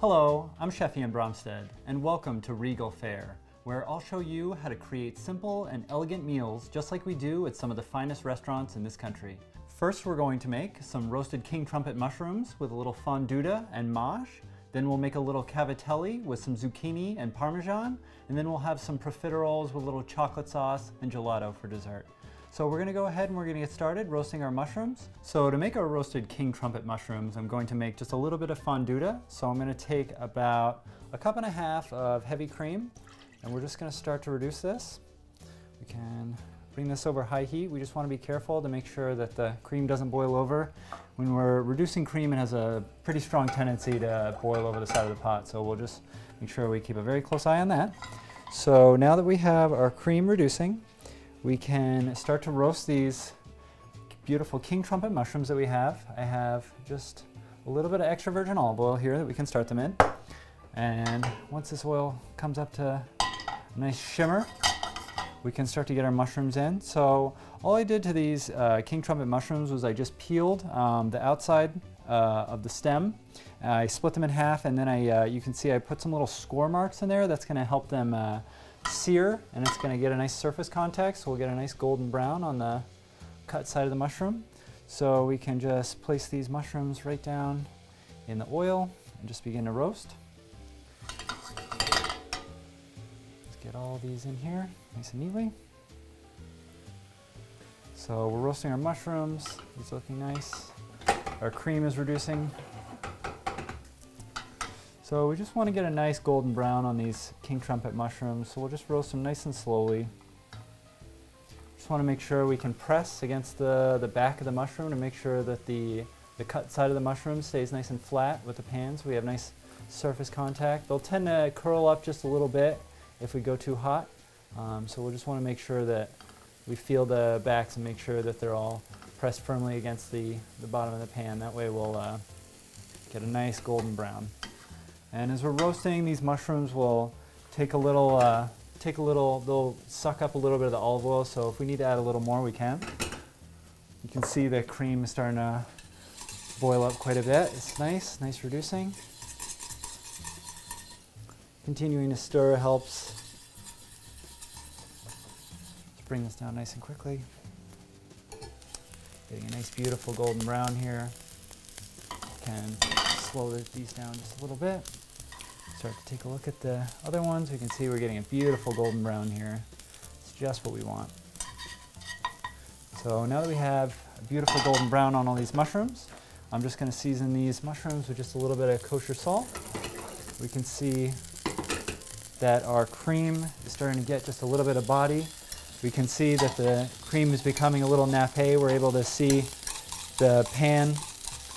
Hello, I'm Chef Ian Brahmstedt, and welcome to Regal Fare, where I'll show you how to create simple and elegant meals just like we do at some of the finest restaurants in this country. First, we're going to make some roasted king trumpet mushrooms with a little fonduta and mâche. Then we'll make a little cavatelli with some zucchini and parmesan, and then we'll have some profiteroles with a little chocolate sauce and gelato for dessert. So we're gonna go ahead and we're gonna get started roasting our mushrooms. So to make our roasted king trumpet mushrooms, I'm going to make just a little bit of fonduta. So I'm gonna take about a cup and a half of heavy cream, and we're just gonna start to reduce this. We can bring this over high heat. We just wanna be careful to make sure that the cream doesn't boil over. When we're reducing cream, it has a pretty strong tendency to boil over the side of the pot. So we'll just make sure we keep a very close eye on that. So now that we have our cream reducing, we can start to roast these beautiful king trumpet mushrooms that we have. I have just a little bit of extra virgin olive oil here that we can start them in. And once this oil comes up to a nice shimmer, we can start to get our mushrooms in. So all I did to these uh, king trumpet mushrooms was I just peeled um, the outside uh, of the stem. I split them in half and then I, uh, you can see I put some little score marks in there. That's gonna help them uh, sear and it's going to get a nice surface contact so we'll get a nice golden brown on the cut side of the mushroom. So we can just place these mushrooms right down in the oil and just begin to roast. All these in here nice and neatly. So we're roasting our mushrooms, it's looking nice. Our cream is reducing so we just want to get a nice golden brown on these king trumpet mushrooms, so we'll just roast them nice and slowly. Just want to make sure we can press against the, the back of the mushroom to make sure that the, the cut side of the mushroom stays nice and flat with the pan so we have nice surface contact. They'll tend to curl up just a little bit if we go too hot, um, so we'll just want to make sure that we feel the backs and make sure that they're all pressed firmly against the, the bottom of the pan. That way we'll uh, get a nice golden brown. And as we're roasting, these mushrooms will take a little, uh, take a little, they'll suck up a little bit of the olive oil, so if we need to add a little more, we can. You can see the cream is starting to boil up quite a bit. It's nice, nice reducing. Continuing to stir helps bring this down nice and quickly. Getting a nice beautiful golden brown here. Can slow these down just a little bit. Start to take a look at the other ones. We can see we're getting a beautiful golden brown here. It's just what we want. So now that we have a beautiful golden brown on all these mushrooms, I'm just going to season these mushrooms with just a little bit of kosher salt. We can see that our cream is starting to get just a little bit of body. We can see that the cream is becoming a little nappe. We're able to see the pan,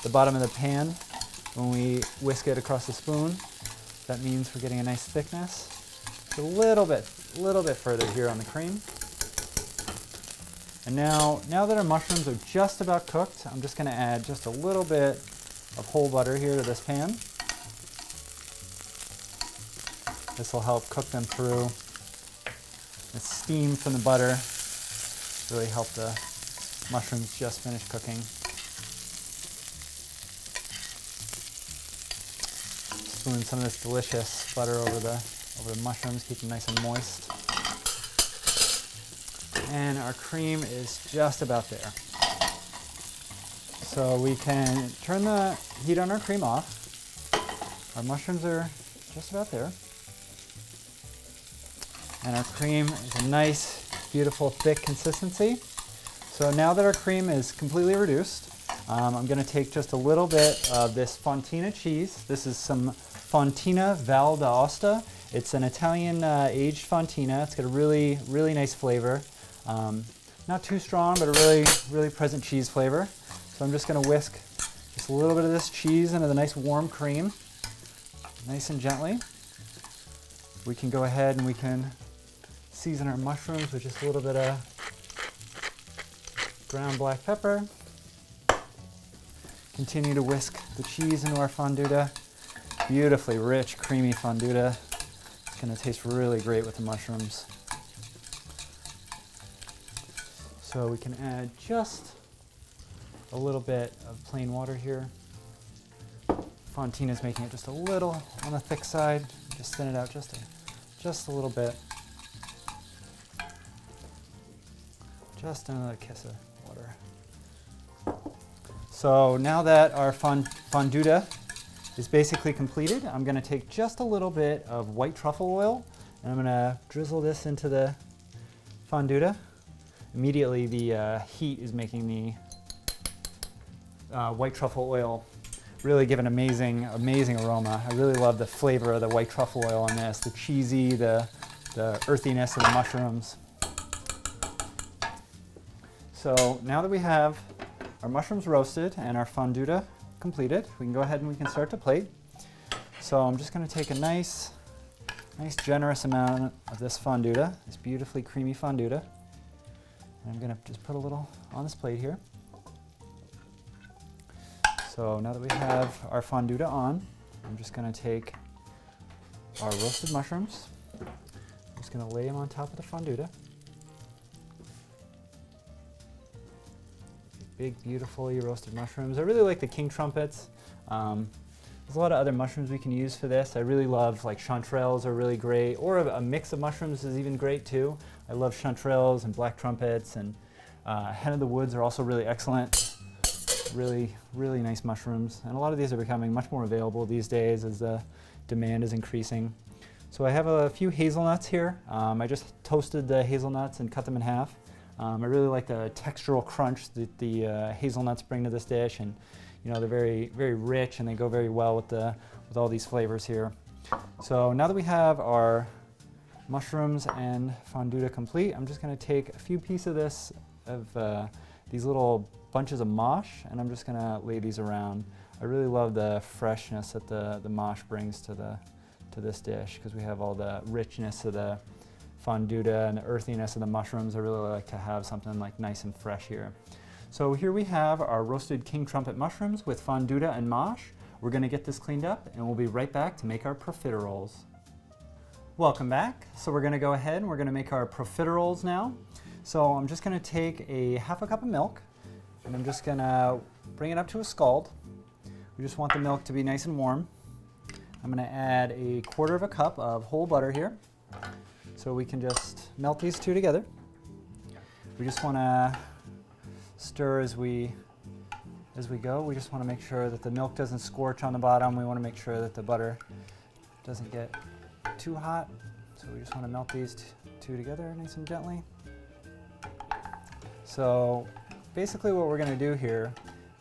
the bottom of the pan, when we whisk it across the spoon. That means we're getting a nice thickness. a little bit, a little bit further here on the cream. And now, now that our mushrooms are just about cooked, I'm just going to add just a little bit of whole butter here to this pan. This will help cook them through. The steam from the butter really help the mushrooms just finish cooking. spoon some of this delicious butter over the, over the mushrooms, keep them nice and moist. And our cream is just about there. So we can turn the heat on our cream off. Our mushrooms are just about there. And our cream is a nice, beautiful, thick consistency. So now that our cream is completely reduced, um, I'm going to take just a little bit of this Fontina cheese. This is some Fontina Val d'Aosta. It's an Italian uh, aged Fontina. It's got a really, really nice flavor. Um, not too strong, but a really, really present cheese flavor. So I'm just going to whisk just a little bit of this cheese into the nice warm cream, nice and gently. We can go ahead and we can season our mushrooms with just a little bit of ground black pepper. Continue to whisk the cheese into our fonduta. Beautifully rich, creamy fonduta. It's gonna taste really great with the mushrooms. So we can add just a little bit of plain water here. Fontina's making it just a little on the thick side. Just thin it out just a, just a little bit. Just another kiss of water. So now that our fonduta is basically completed, I'm going to take just a little bit of white truffle oil and I'm going to drizzle this into the fonduta. Immediately the uh, heat is making the uh, white truffle oil really give an amazing, amazing aroma. I really love the flavor of the white truffle oil on this, the cheesy, the, the earthiness of the mushrooms. So now that we have our mushrooms roasted and our fonduta completed, we can go ahead and we can start to plate. So I'm just going to take a nice, nice generous amount of this fonduta, this beautifully creamy fonduta. And I'm going to just put a little on this plate here. So now that we have our fonduta on, I'm just going to take our roasted mushrooms. I'm just going to lay them on top of the fonduta. Big, beautifully roasted mushrooms. I really like the king trumpets. Um, there's a lot of other mushrooms we can use for this. I really love like chanterelles are really great, or a, a mix of mushrooms is even great too. I love chanterelles and black trumpets, and uh, hen of the woods are also really excellent really, really nice mushrooms. And a lot of these are becoming much more available these days as the demand is increasing. So I have a few hazelnuts here. Um, I just toasted the hazelnuts and cut them in half. Um, I really like the textural crunch that the uh, hazelnuts bring to this dish, and you know they're very, very rich, and they go very well with the with all these flavors here. So now that we have our mushrooms and fonduta complete, I'm just going to take a few pieces of this of uh, these little bunches of mâche, and I'm just gonna lay these around. I really love the freshness that the, the mâche brings to, the, to this dish because we have all the richness of the fonduta and the earthiness of the mushrooms. I really like to have something like nice and fresh here. So here we have our roasted king trumpet mushrooms with fonduta and mâche. We're gonna get this cleaned up and we'll be right back to make our profiteroles. Welcome back. So we're gonna go ahead and we're gonna make our profiteroles now. So I'm just gonna take a half a cup of milk, and I'm just gonna bring it up to a scald. We just want the milk to be nice and warm. I'm gonna add a quarter of a cup of whole butter here. So we can just melt these two together. We just wanna stir as we as we go. We just wanna make sure that the milk doesn't scorch on the bottom. We wanna make sure that the butter doesn't get too hot. So we just wanna melt these two together nice and gently. So basically what we're going to do here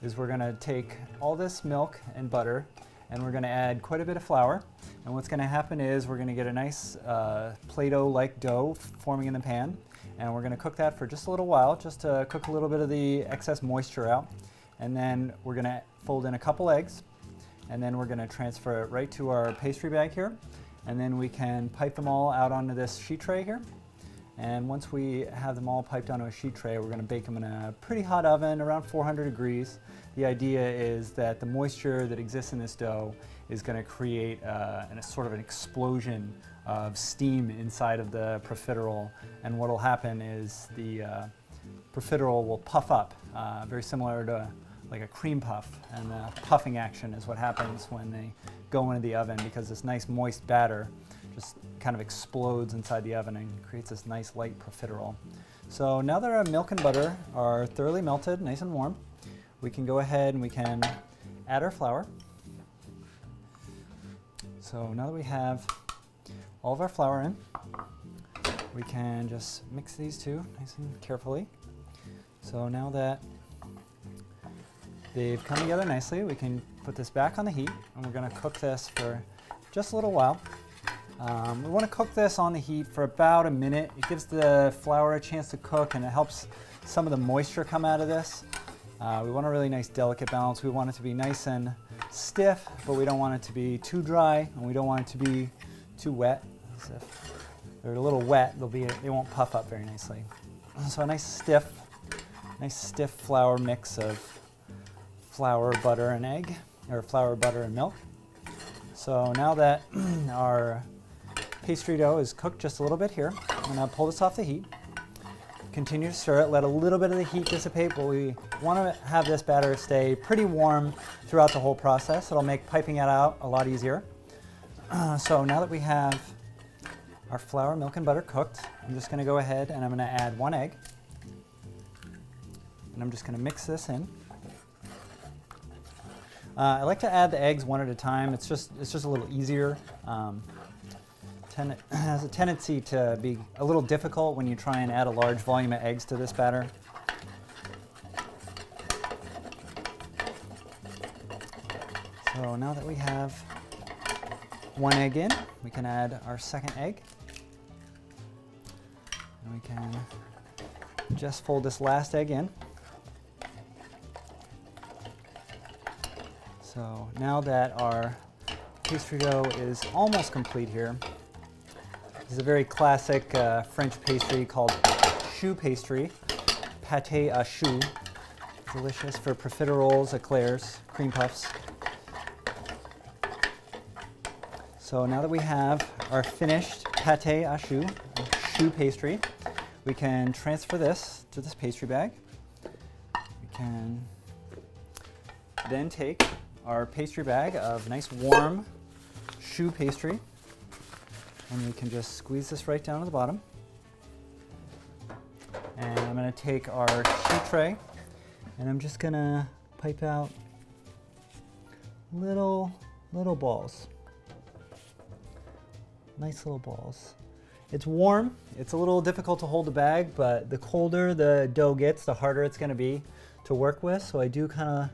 is we're going to take all this milk and butter and we're going to add quite a bit of flour. And what's going to happen is we're going to get a nice uh, Play-Doh-like dough forming in the pan. And we're going to cook that for just a little while, just to cook a little bit of the excess moisture out. And then we're going to fold in a couple eggs. And then we're going to transfer it right to our pastry bag here. And then we can pipe them all out onto this sheet tray here. And once we have them all piped onto a sheet tray, we're going to bake them in a pretty hot oven, around 400 degrees. The idea is that the moisture that exists in this dough is going to create uh, a sort of an explosion of steam inside of the profiterole. And what will happen is the uh, profiterole will puff up, uh, very similar to like a cream puff. And the puffing action is what happens when they go into the oven because this nice moist batter just kind of explodes inside the oven and creates this nice light profiterole. So now that our milk and butter are thoroughly melted, nice and warm, we can go ahead and we can add our flour. So now that we have all of our flour in, we can just mix these two nice and carefully. So now that they've come together nicely, we can put this back on the heat and we're going to cook this for just a little while. Um, we want to cook this on the heat for about a minute. It gives the flour a chance to cook and it helps some of the moisture come out of this. Uh, we want a really nice delicate balance. We want it to be nice and stiff, but we don't want it to be too dry and we don't want it to be too wet. So if they're a little wet, they'll be, they won't puff up very nicely. So a nice stiff, nice stiff flour mix of flour, butter, and egg, or flour, butter, and milk. So now that our pastry dough is cooked just a little bit here, I'm gonna pull this off the heat. Continue to stir it, let a little bit of the heat dissipate, but we wanna have this batter stay pretty warm throughout the whole process. It'll make piping it out a lot easier. Uh, so now that we have our flour, milk, and butter cooked, I'm just gonna go ahead and I'm gonna add one egg. And I'm just gonna mix this in. Uh, I like to add the eggs one at a time. It's just, it's just a little easier. Um, ten, has a tendency to be a little difficult when you try and add a large volume of eggs to this batter. So now that we have one egg in, we can add our second egg. And we can just fold this last egg in. So now that our pastry dough is almost complete here, is a very classic uh, French pastry called choux pastry, pâte à choux. Delicious for profiteroles, eclairs, cream puffs. So now that we have our finished pâte à choux, choux pastry, we can transfer this to this pastry bag. We can then take our pastry bag of nice warm choux pastry. And we can just squeeze this right down to the bottom. And I'm to take our choux tray and I'm just going to pipe out little, little balls. Nice little balls. It's warm. It's a little difficult to hold the bag, but the colder the dough gets, the harder it's going to be to work with. So I do kind of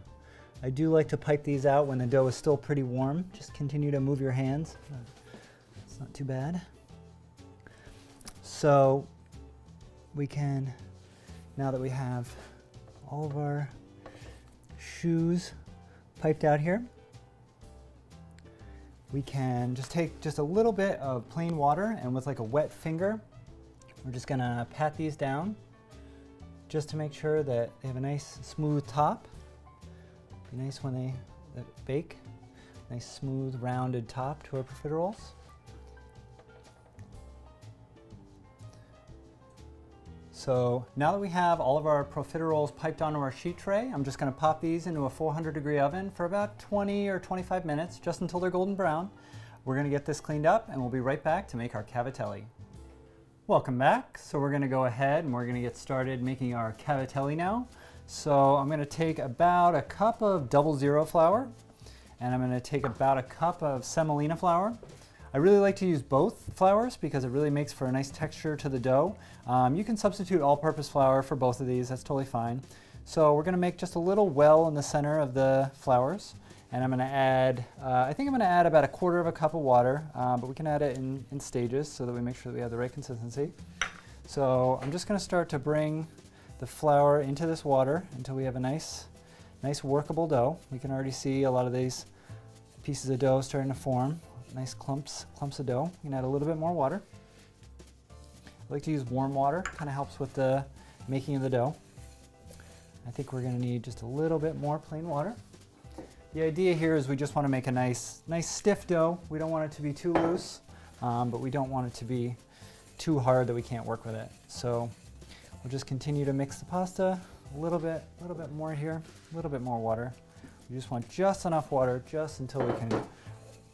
I do like to pipe these out when the dough is still pretty warm. Just continue to move your hands. It's not too bad. So we can, now that we have all of our choux piped out here, we can just take just a little bit of plain water and with like a wet finger, we're just gonna pat these down just to make sure that they have a nice smooth top. Be nice when they, bake. Nice smooth rounded top to our profiteroles. So now that we have all of our profiteroles piped onto our sheet tray, I'm just going to pop these into a 400 degree oven for about 20 or 25 minutes, just until they're golden brown. We're going to get this cleaned up and we'll be right back to make our cavatelli. Welcome back. So we're going to go ahead and we're going to get started making our cavatelli now. So I'm going to take about a cup of double zero flour and I'm going to take about a cup of semolina flour. I really like to use both flours because it really makes for a nice texture to the dough. Um, you can substitute all-purpose flour for both of these, that's totally fine. So we're going to make just a little well in the center of the flours and I'm going to add, uh, I think I'm going to add about a quarter of a cup of water, uh, but we can add it in, in stages so that we make sure that we have the right consistency. So I'm just going to start to bring the flour into this water until we have a nice, nice workable dough. We can already see a lot of these pieces of dough starting to form. Nice clumps, clumps of dough. You can add a little bit more water. I like to use warm water, kind of helps with the making of the dough. I think we're to need just a little bit more plain water. The idea here is we just want to make a nice, nice stiff dough. We don't want it to be too loose, um, but we don't want it to be too hard that we can't work with it. So We'll just continue to mix the pasta a little bit, a little bit more here, a little bit more water. We just want just enough water just until we can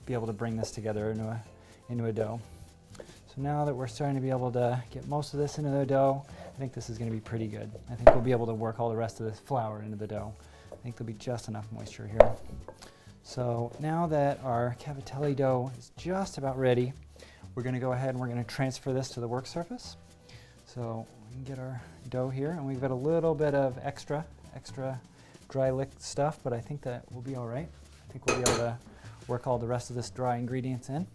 be able to bring this together into a, into a dough. So now that we're starting to be able to get most of this into the dough, I think this is going to be pretty good. I think we'll be able to work all the rest of this flour into the dough. I think there'll be just enough moisture here. So now that our cavatelli dough is just about ready, we're going to go ahead and we're going to transfer this to the work surface. So we can get our dough here, and we've got a little bit of extra, extra dry licked stuff, but I think that will be all right. I think we'll be able to work all the rest of this dry ingredients in.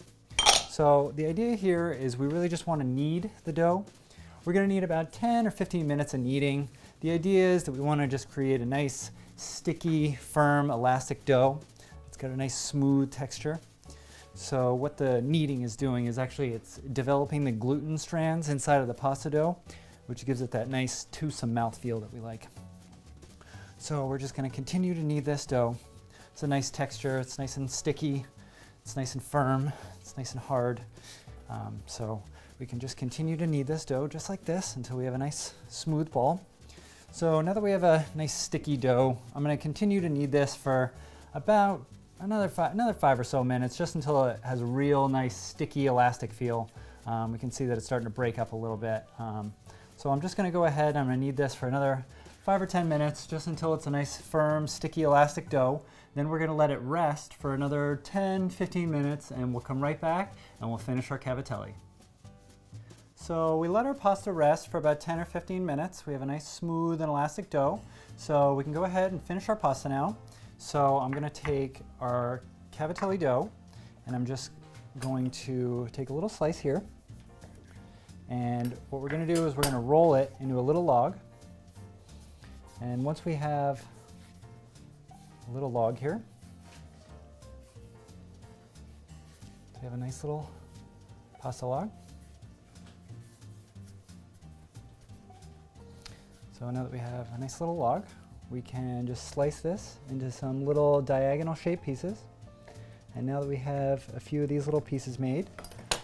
So the idea here is we really just want to knead the dough. We're going to need about 10 or 15 minutes of kneading. The idea is that we want to just create a nice sticky, firm, elastic dough. It's got a nice smooth texture. So what the kneading is doing is actually it's developing the gluten strands inside of the pasta dough which gives it that nice toothsome mouthfeel that we like. So we're just going to continue to knead this dough. It's a nice texture. It's nice and sticky. It's nice and firm. It's nice and hard. Um, so we can just continue to knead this dough just like this until we have a nice smooth ball. So now that we have a nice sticky dough, I'm going to continue to knead this for about another five, another five or so minutes, just until it has a real nice sticky elastic feel. Um, we can see that it's starting to break up a little bit. Um, so I'm just going to go ahead, and I'm to knead this for another five or 10 minutes, just until it's a nice firm, sticky, elastic dough. Then we're going to let it rest for another 10, 15 minutes, and we'll come right back and we'll finish our cavatelli. So we let our pasta rest for about 10 or 15 minutes. We have a nice smooth and elastic dough. So we can go ahead and finish our pasta now. So I'm gonna take our cavatelli dough and I'm just going to take a little slice here. And what we're gonna do is we're gonna roll it into a little log. And once we have a little log here, we have a nice little pasta log. So now that we have a nice little log, we can just slice this into some little diagonal shaped pieces. And now that we have a few of these little pieces made,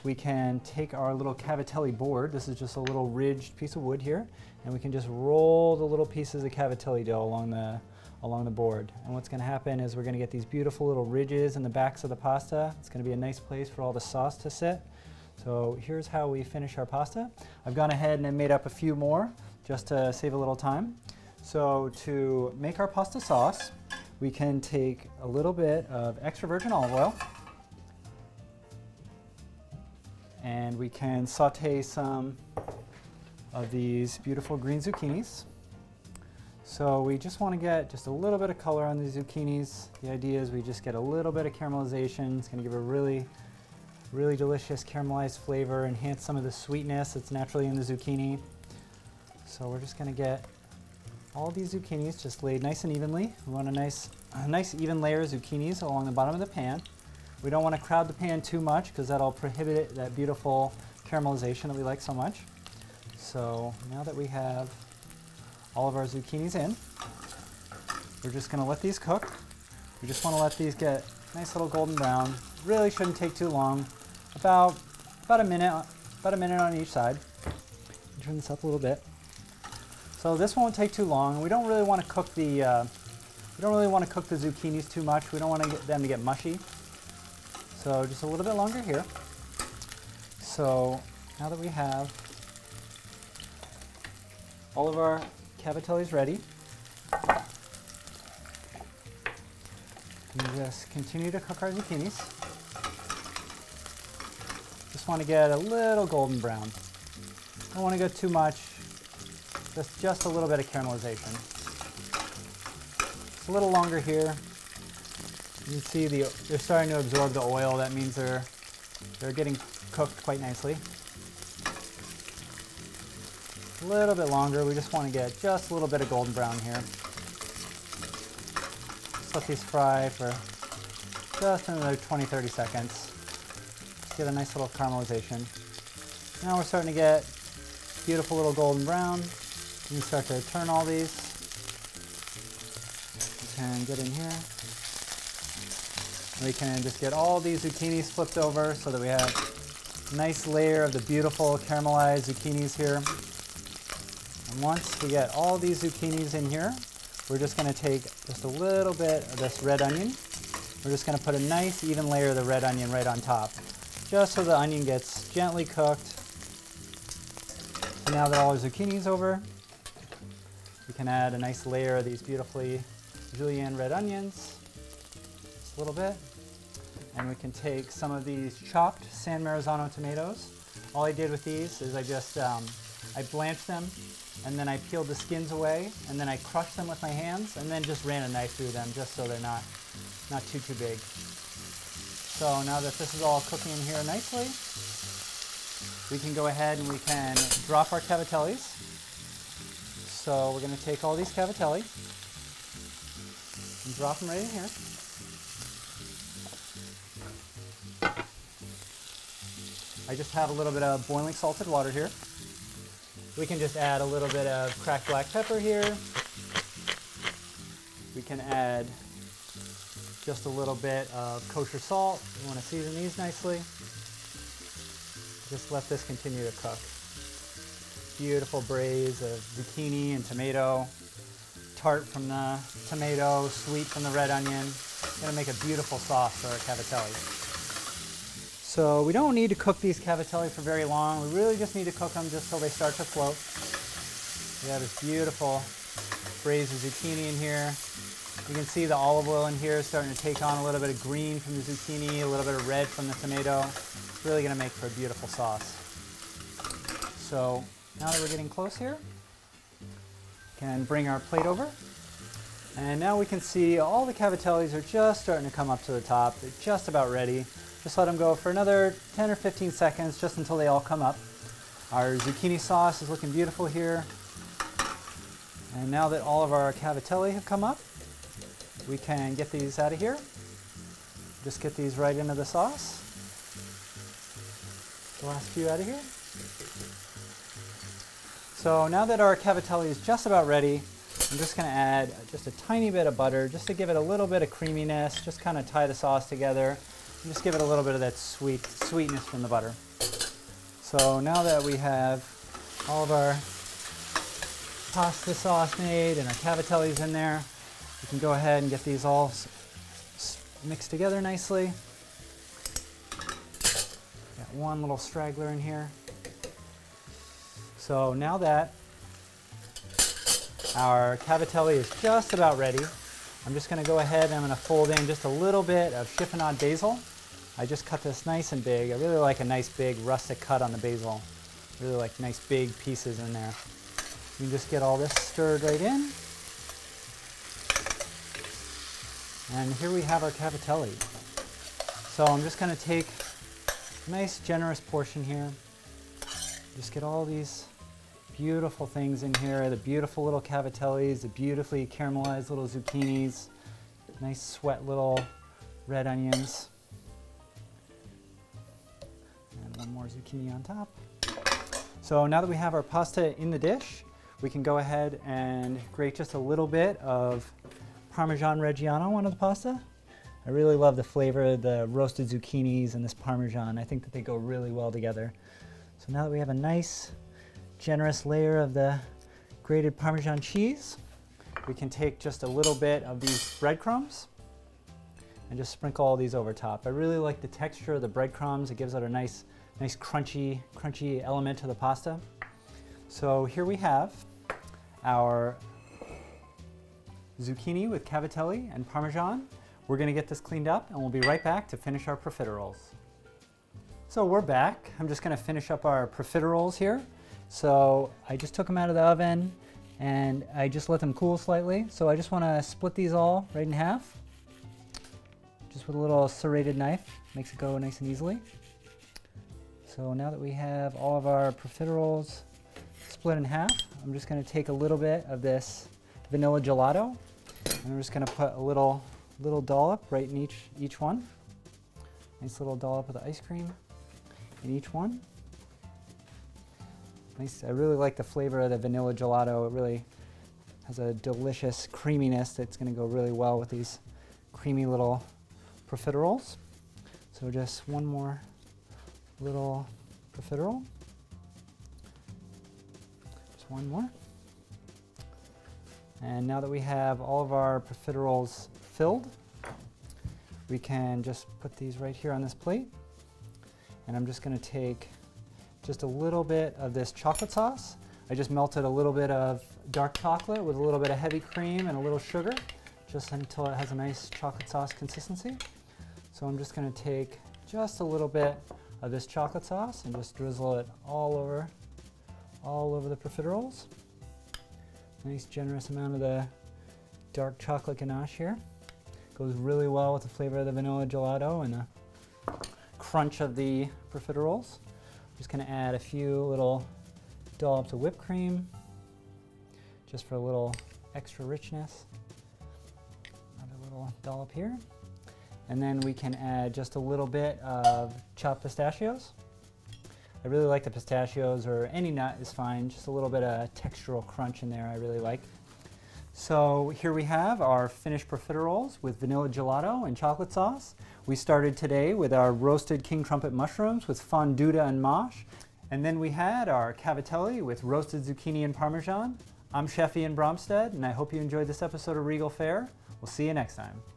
we can take our little cavatelli board, this is just a little ridged piece of wood here, and we can just roll the little pieces of cavatelli dough along the, along the board. And what's gonna happen is we're gonna get these beautiful little ridges in the backs of the pasta. It's gonna be a nice place for all the sauce to sit. So here's how we finish our pasta. I've gone ahead and made up a few more just to save a little time. So to make our pasta sauce, we can take a little bit of extra virgin olive oil and we can saute some of these beautiful green zucchinis. So we just want to get just a little bit of color on the zucchinis. The idea is we just get a little bit of caramelization. It's going to give a really, really delicious caramelized flavor, enhance some of the sweetness that's naturally in the zucchini. So we're just going to get all these zucchinis just laid nice and evenly. We want a nice, a nice even layer of zucchinis along the bottom of the pan. We don't want to crowd the pan too much because that'll prohibit that beautiful caramelization that we like so much. So now that we have all of our zucchinis in, we're just to let these cook. We just want to let these get nice little golden brown. Really shouldn't take too long. About, about a minute, about a minute on each side. Turn this up a little bit. So this won't take too long. We don't really want to cook the uh, we don't really want to cook the zucchinis too much. We don't want to get them to get mushy. So just a little bit longer here. So now that we have all of our cavatellis ready, we just continue to cook our zucchinis. Just want to get a little golden brown. Don't want to go too much just, just a little bit of caramelization. It's a little longer here. You can see the, they're starting to absorb the oil. That means they're, they're getting cooked quite nicely. A little bit longer. We just want to get just a little bit of golden brown here. Just let these fry for just another 20-30 seconds. Just get a nice little caramelization. Now we're starting to get beautiful little golden brown. You start to turn all these. And get in here. We can just get all these zucchinis flipped over so that we have a nice layer of the beautiful caramelized zucchinis here. Once we get all these zucchinis in here, we're just going to take just a little bit of this red onion. We're just going to put a nice even layer of the red onion right on top, just so the onion gets gently cooked. So now that all our zucchini's over, we can add a nice layer of these beautifully julienne red onions, just a little bit. And we can take some of these chopped San Marzano tomatoes. All I did with these is I just, um, I blanched them and then I peeled the skins away and then I crushed them with my hands and then just ran a knife through them just so they're not, not too, too big. So now that this is all cooking in here nicely, we can go ahead and we can drop our cavatellis so we're going to take all these cavatelli and drop them right in here. I just have a little bit of boiling salted water here. We can just add a little bit of cracked black pepper here. We can add just a little bit of kosher salt. You want to season these nicely. Just let this continue to cook. Beautiful braise of zucchini and tomato, tart from the tomato, sweet from the red onion. Gonna make a beautiful sauce for our cavatelli. So we don't need to cook these cavatelli for very long. We really just need to cook them just till they start to float. We have this beautiful braised zucchini in here. You can see the olive oil in here starting to take on a little bit of green from the zucchini, a little bit of red from the tomato. It's really gonna make for a beautiful sauce. So now that we're getting close here, can bring our plate over. And now we can see all the cavatellis are just starting to come up to the top. They're just about ready. Just let them go for another 10 or 15 seconds, just until they all come up. Our zucchini sauce is looking beautiful here. And now that all of our cavatelli have come up, we can get these out of here. Just get these right into the sauce. The last few out of here. So now that our cavatelli is just about ready, I'm just going to add just a tiny bit of butter just to give it a little bit of creaminess, just kind of tie the sauce together, just give it a little bit of that sweet sweetness from the butter. So now that we have all of our pasta sauce made and our cavatellis in there, we can go ahead and get these all mixed together nicely. Got one little straggler in here. So now that our cavatelli is just about ready, I'm just going to go ahead and I'm going to fold in just a little bit of chiffonade basil. I just cut this nice and big. I really like a nice big rustic cut on the basil. Really like nice big pieces in there. You can just get all this stirred right in. And here we have our cavatelli. So I'm just going to take a nice generous portion here. Just get all these beautiful things in here, the beautiful little cavatellis, the beautifully caramelized little zucchinis, nice sweat little red onions. One more zucchini on top. So now that we have our pasta in the dish, we can go ahead and grate just a little bit of Parmesan Reggiano onto the pasta. I really love the flavor of the roasted zucchinis and this Parmesan. I think that they go really well together. So now that we have a nice generous layer of the grated Parmesan cheese. We can take just a little bit of these breadcrumbs and just sprinkle all these over top. I really like the texture of the breadcrumbs. It gives it a nice, nice crunchy, crunchy element to the pasta. So here we have our zucchini with cavatelli and Parmesan. We're gonna get this cleaned up and we'll be right back to finish our profiteroles. So we're back. I'm just gonna finish up our profiteroles here. So I just took them out of the oven and I just let them cool slightly. So I just want to split these all right in half. Just with a little serrated knife, makes it go nice and easily. So now that we have all of our profiteroles split in half, I'm just going to take a little bit of this vanilla gelato and I'm just going to put a little little dollop right in each each one. Nice little dollop of the ice cream in each one. Nice. I really like the flavor of the vanilla gelato. It really has a delicious creaminess that's going to go really well with these creamy little profiteroles. So just one more little profiterole. Just one more. And now that we have all of our profiteroles filled, we can just put these right here on this plate. And I'm just going to take just a little bit of this chocolate sauce. I just melted a little bit of dark chocolate with a little bit of heavy cream and a little sugar, just until it has a nice chocolate sauce consistency. So I'm just going to take just a little bit of this chocolate sauce and just drizzle it all over, all over the profiteroles. Nice generous amount of the dark chocolate ganache here. Goes really well with the flavor of the vanilla gelato and the crunch of the profiteroles. Just to add a few little dollops of whipped cream, just for a little extra richness. Another little dollop here. And then we can add just a little bit of chopped pistachios. I really like the pistachios, or any nut is fine, just a little bit of textural crunch in there I really like. So here we have our finished profiteroles with vanilla gelato and chocolate sauce. We started today with our roasted king trumpet mushrooms with fonduta and mâche. And then we had our cavatelli with roasted zucchini and parmesan. I'm Chef Ian Brahmstedt, and I hope you enjoyed this episode of Regal Fare. We'll see you next time.